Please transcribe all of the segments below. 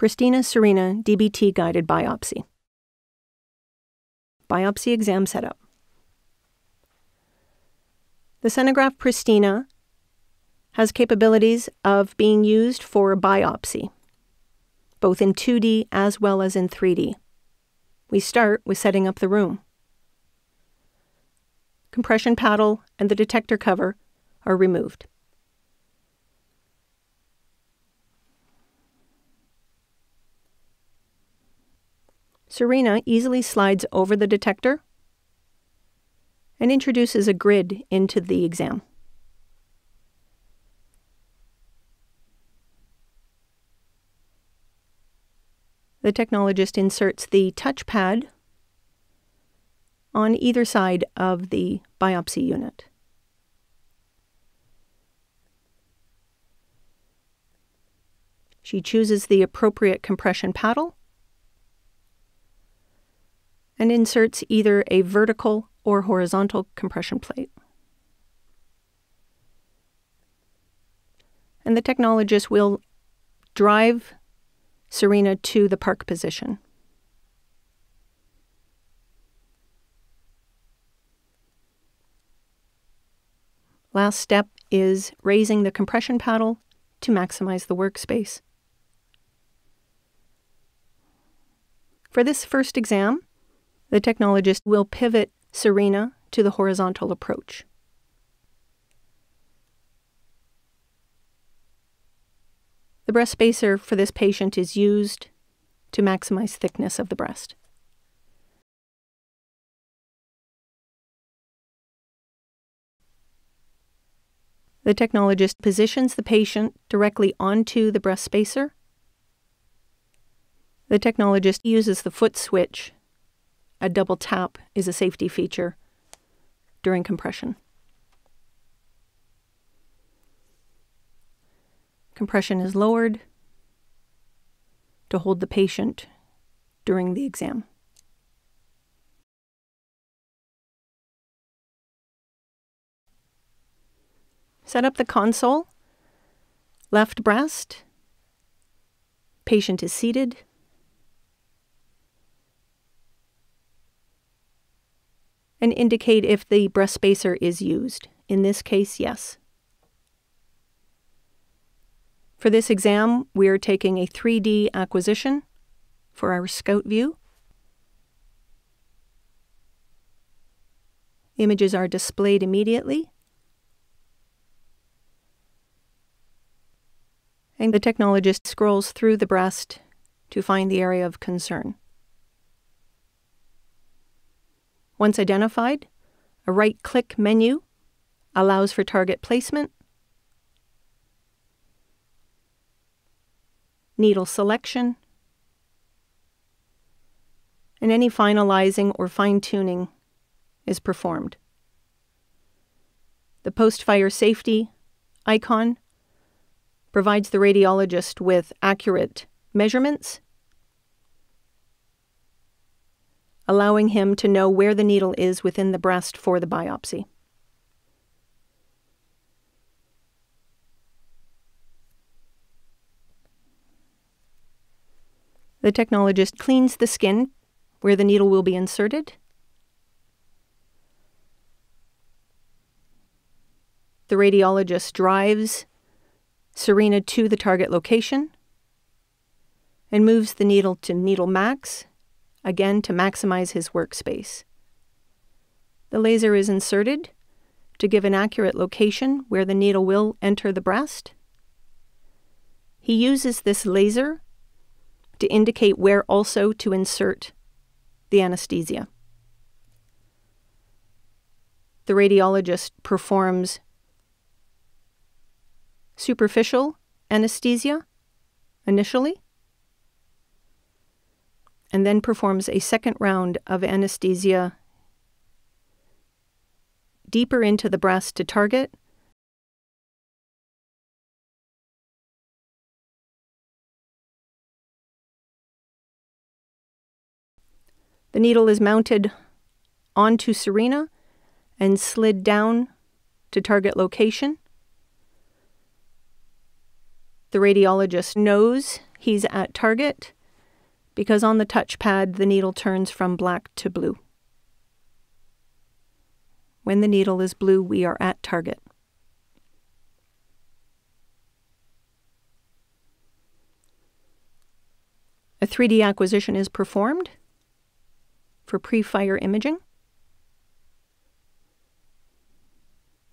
Pristina Serena DBT guided biopsy. Biopsy exam setup. The Senographe Pristina has capabilities of being used for biopsy, both in 2D as well as in 3D. We start with setting up the room. Compression paddle and the detector cover are removed. Serena easily slides over the detector and introduces a grid into the exam. The technologist inserts the touchpad on either side of the biopsy unit. She chooses the appropriate compression paddle and inserts either a vertical or horizontal compression plate. And the technologist will drive Serena to the park position. Last step is raising the compression paddle to maximize the workspace. For this first exam, the technologist will pivot Serena to the horizontal approach. The breast spacer for this patient is used to maximize thickness of the breast. The technologist positions the patient directly onto the breast spacer. The technologist uses the foot switch a double tap is a safety feature during compression. Compression is lowered to hold the patient during the exam. Set up the console, left breast, patient is seated, and indicate if the breast spacer is used. In this case, yes. For this exam, we are taking a 3D acquisition for our scout view. Images are displayed immediately. And the technologist scrolls through the breast to find the area of concern. Once identified, a right click menu allows for target placement, needle selection, and any finalizing or fine tuning is performed. The post fire safety icon provides the radiologist with accurate measurements allowing him to know where the needle is within the breast for the biopsy. The technologist cleans the skin where the needle will be inserted. The radiologist drives Serena to the target location and moves the needle to needle max again to maximize his workspace. The laser is inserted to give an accurate location where the needle will enter the breast. He uses this laser to indicate where also to insert the anesthesia. The radiologist performs superficial anesthesia initially and then performs a second round of anesthesia deeper into the breast to target. The needle is mounted onto Serena and slid down to target location. The radiologist knows he's at target because on the touchpad the needle turns from black to blue. When the needle is blue, we are at target. A 3D acquisition is performed for pre-fire imaging.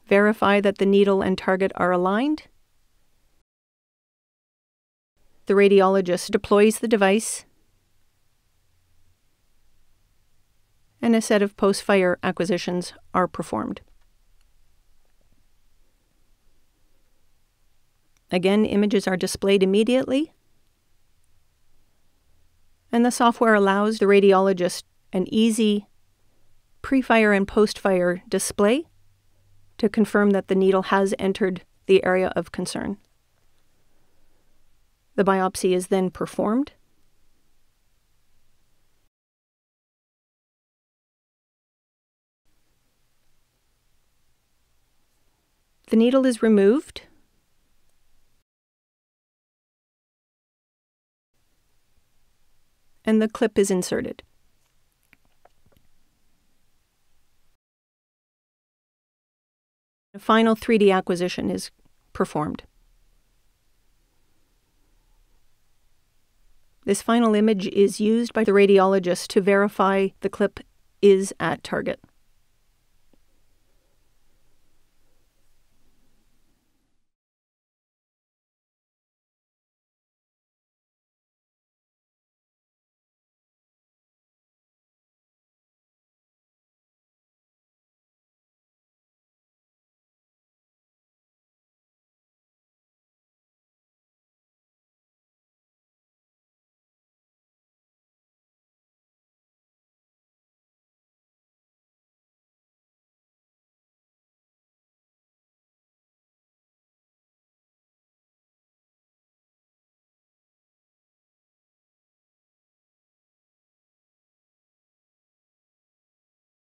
Verify that the needle and target are aligned. The radiologist deploys the device and a set of post-fire acquisitions are performed. Again, images are displayed immediately, and the software allows the radiologist an easy pre-fire and post-fire display to confirm that the needle has entered the area of concern. The biopsy is then performed. The needle is removed. And the clip is inserted. A final 3D acquisition is performed. This final image is used by the radiologist to verify the clip is at target.